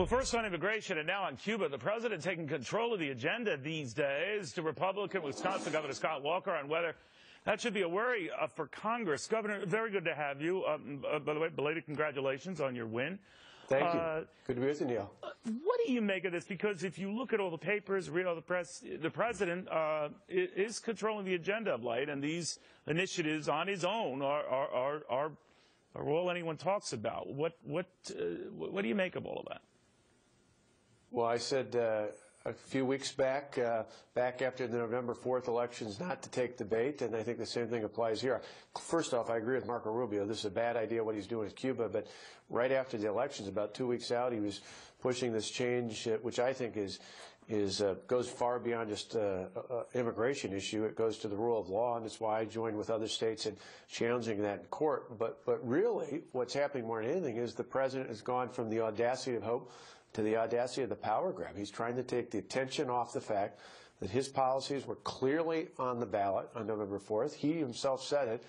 Well, first on immigration and now on Cuba, the president taking control of the agenda these days to Republican Wisconsin Governor Scott Walker on whether that should be a worry uh, for Congress. Governor, very good to have you. Um, uh, by the way, belated congratulations on your win. Thank you. Uh, good to be with you, Neil. Uh, what do you make of this? Because if you look at all the papers, read all the press, the president uh, is controlling the agenda of late, and these initiatives on his own are, are, are, are, are all anyone talks about. What, what, uh, what do you make of all of that? Well, I said uh, a few weeks back, uh, back after the November 4th elections, not to take the bait, and I think the same thing applies here. First off, I agree with Marco Rubio. This is a bad idea what he's doing with Cuba, but right after the elections, about two weeks out, he was pushing this change, uh, which I think is is uh, goes far beyond just uh, uh, immigration issue. It goes to the rule of law, and it's why I joined with other states in challenging that in court. But but really, what's happening more than anything is the president has gone from the audacity of hope to the audacity of the power grab. He's trying to take the attention off the fact that his policies were clearly on the ballot on November 4th. He himself said it,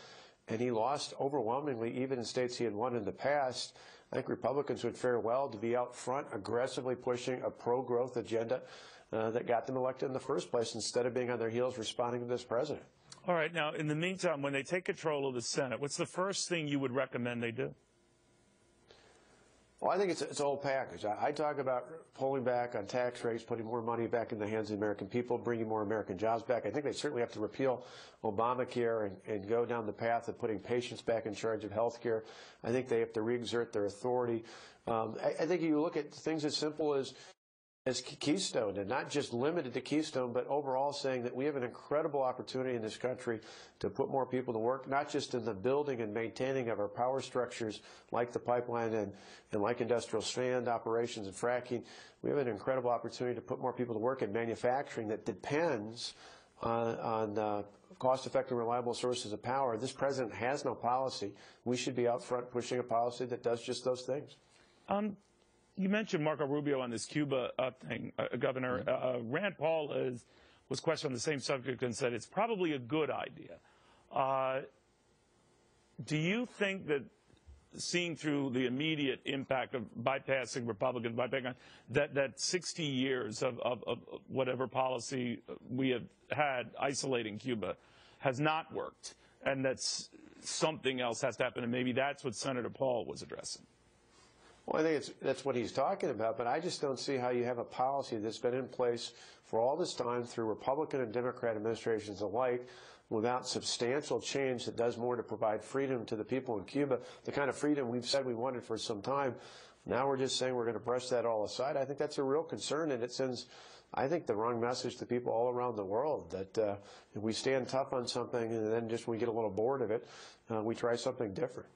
and he lost overwhelmingly, even in states he had won in the past. I think Republicans would fare well to be out front, aggressively pushing a pro-growth agenda uh, that got them elected in the first place instead of being on their heels responding to this president. All right. Now, in the meantime, when they take control of the Senate, what's the first thing you would recommend they do? Well, I think it's, it's a whole package. I, I, talk about pulling back on tax rates, putting more money back in the hands of the American people, bringing more American jobs back. I think they certainly have to repeal Obamacare and, and go down the path of putting patients back in charge of health care. I think they have to reexert their authority. Um, I, I think you look at things as simple as as Keystone, and not just limited to Keystone, but overall saying that we have an incredible opportunity in this country to put more people to work, not just in the building and maintaining of our power structures like the pipeline and, and like industrial sand operations and fracking. We have an incredible opportunity to put more people to work in manufacturing that depends on, uh, cost-effective, reliable sources of power. This president has no policy. We should be out front pushing a policy that does just those things. Um, you mentioned Marco Rubio on this Cuba uh, thing, uh, Governor. Uh, Rand Paul is, was questioned on the same subject and said it's probably a good idea. Uh, do you think that seeing through the immediate impact of bypassing Republicans, bypassing that, that 60 years of, of, of whatever policy we have had isolating Cuba has not worked, and that something else has to happen, and maybe that's what Senator Paul was addressing? Well, I think that's what he's talking about, but I just don't see how you have a policy that's been in place for all this time through Republican and Democrat administrations alike without substantial change that does more to provide freedom to the people in Cuba, the kind of freedom we've said we wanted for some time. Now we're just saying we're going to brush that all aside. I think that's a real concern, and it sends, I think, the wrong message to people all around the world that uh, if we stand tough on something and then just when we get a little bored of it, uh, we try something different.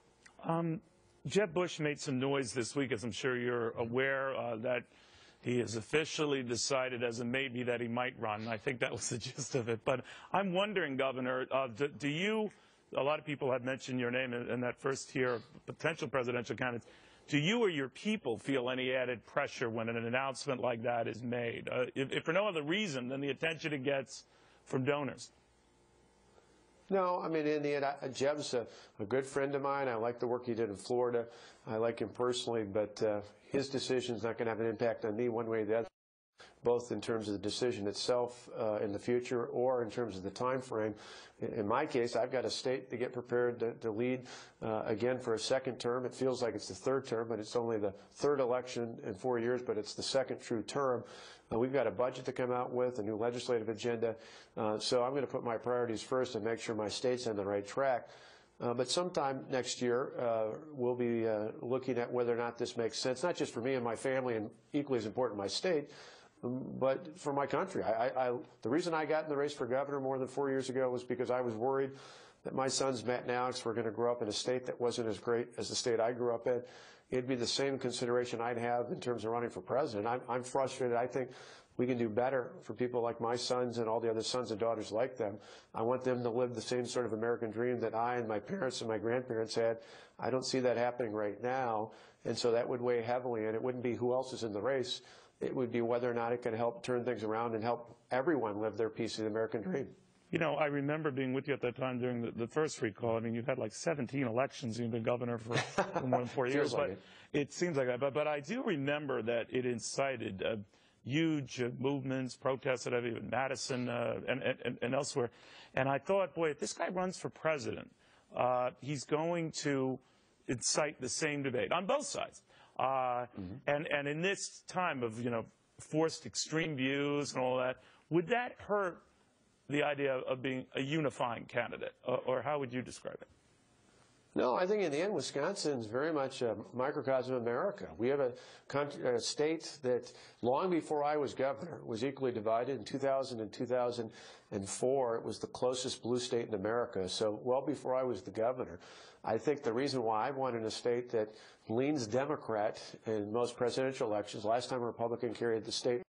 Um, Jeb Bush made some noise this week, as I'm sure you're aware, uh, that he has officially decided as a maybe that he might run. I think that was the gist of it. But I'm wondering, Governor, uh, do, do, you, a lot of people have mentioned your name in, in that first tier of potential presidential candidates. Do you or your people feel any added pressure when an announcement like that is made? Uh, if, if for no other reason than the attention it gets from donors? No, I mean, in the end, I, Jeb's a, a, good friend of mine. I like the work he did in Florida. I like him personally, but uh, his decision is not going to have an impact on me one way or the other both in terms of the decision itself uh, in the future or in terms of the time frame. In my case, I've got a state to get prepared to, to lead uh, again for a second term. It feels like it's the third term, but it's only the third election in four years, but it's the second true term. Uh, we've got a budget to come out with, a new legislative agenda. Uh, so I'm going to put my priorities first and make sure my state's on the right track. Uh, but sometime next year, uh, we'll be uh, looking at whether or not this makes sense, not just for me and my family, and equally as important, my state, but for my country. I, I, the reason I got in the race for governor more than four years ago was because I was worried that my sons, Matt and Alex, were going to grow up in a state that wasn't as great as the state I grew up in. It'd be the same consideration I'd have in terms of running for president. I'm, I'm frustrated. I think we can do better for people like my sons and all the other sons and daughters like them. I want them to live the same sort of American dream that I and my parents and my grandparents had. I don't see that happening right now, and so that would weigh heavily, and it wouldn't be who else is in the race it would be whether or not it can help turn things around and help everyone live their piece of the American dream. You know, I remember being with you at that time during the, the first recall. I mean, you've had like 17 elections. You've been governor for, for more than four years. Like but it. seems like that. But, but I do remember that it incited uh, huge uh, movements, protests have even Madison uh, and, and, and elsewhere. And I thought, boy, if this guy runs for president, uh, he's going to incite the same debate on both sides. Uh, and, and in this time of, you know, forced extreme views and all that, would that hurt the idea of being a unifying candidate? Or, or how would you describe it? No, I think in the end, Wisconsin is very much a microcosm of America. We have a, country, a state that, long before I was governor, was equally divided. In 2000 and 2004, it was the closest blue state in America. So, well before I was the governor, I think the reason why I in a state that leans Democrat in most presidential elections, last time a Republican carried the state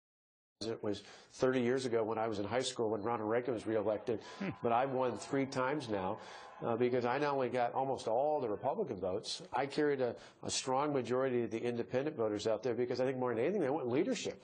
it was 30 years ago when I was in high school when Ronald Reagan was reelected, but I've won three times now uh, because I not only got almost all the Republican votes, I carried a, a, strong majority of the independent voters out there because I think more than anything they want leadership.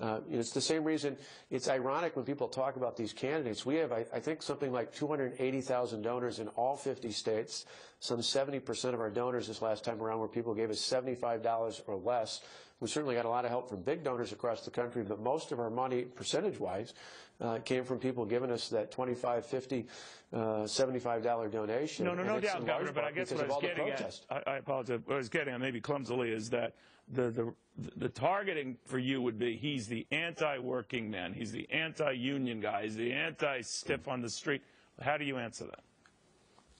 Uh, it's the same reason it's ironic when people talk about these candidates. We have, I, I think, something like 280,000 donors in all 50 states. Some 70% of our donors this last time around were people who gave us $75 or less. We certainly got a lot of help from big donors across the country, but most of our money, percentage-wise, uh, came from people giving us that 25 50 uh, $75 donation. No, no, no doubt, Governor, but I guess what I was getting at, I, I apologize, what I was getting at, maybe clumsily, is that the, the, the targeting for you would be he's the anti-working man, he's the anti-union guy, he's the anti-stiff on the street. How do you answer that?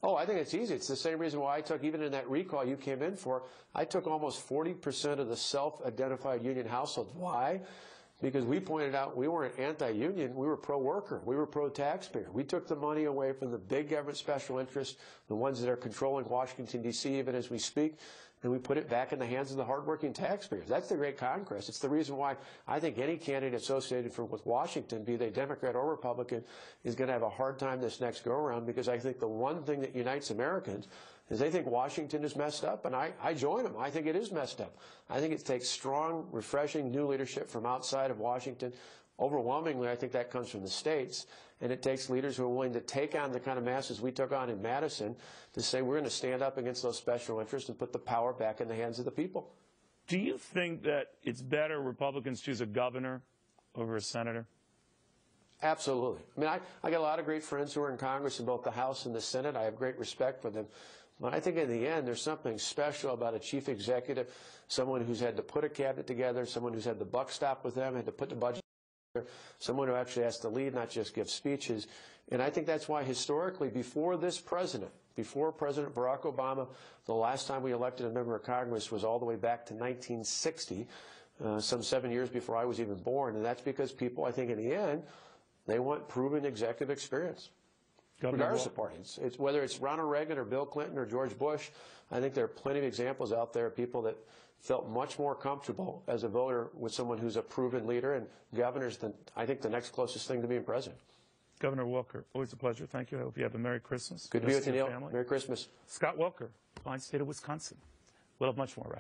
Oh, I think it's easy. It's the same reason why I took, even in that recall you came in for, I took almost 40% of the self-identified union households. Why? Because we pointed out we weren't anti-union, we were pro-worker, we were pro-taxpayer. We took the money away from the big government special interests, the ones that are controlling Washington, D.C. even as we speak, and we put it back in the hands of the hardworking taxpayers. That's the great conquest. It's the reason why I think any candidate associated for, with Washington, be they Democrat or Republican, is going to have a hard time this next go around because I think the one thing that unites Americans is they think Washington is messed up, and I, I join them. I think it is messed up. I think it takes strong, refreshing new leadership from outside of Washington. Overwhelmingly, I think that comes from the states and it takes leaders who are willing to take on the kind of masses we took on in Madison to say we're going to stand up against those special interests and put the power back in the hands of the people. Do you think that it's better Republicans choose a governor over a senator? Absolutely. I mean, I, I got a lot of great friends who are in Congress in both the House and the Senate. I have great respect for them. But I think in the end, there's something special about a chief executive, someone who's had to put a cabinet together, someone who's had the buck stop with them, had to put the budget someone who actually has to lead, not just give speeches. And I think that's why historically, before this president, before President Barack Obama, the last time we elected a member of Congress was all the way back to 1960, uh, some seven years before I was even born. And that's because people, I think in the end, they want proven executive experience. Governor regardless of party. It's, it's, whether it's Ronald Reagan or Bill Clinton or George Bush, I think there are plenty of examples out there of people that felt much more comfortable as a voter with someone who's a proven leader, and governor's, the, I think, the next closest thing to being president. Governor Walker, always a pleasure. Thank you. I hope you have a Merry Christmas. Good to be with you, Neil. Family. Merry Christmas. Scott Walker, fine state of Wisconsin. We'll have much more right